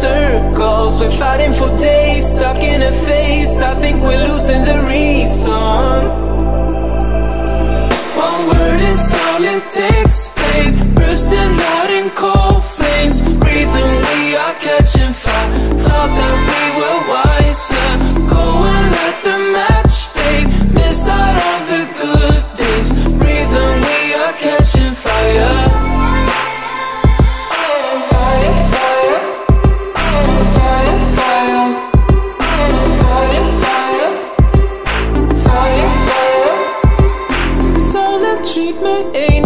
circles. We're fighting for days, stuck in a face. I think we're losing the reason. One word is all it takes, babe Bursting out in cold flames. Breathing, we are catching fire. Thought ain't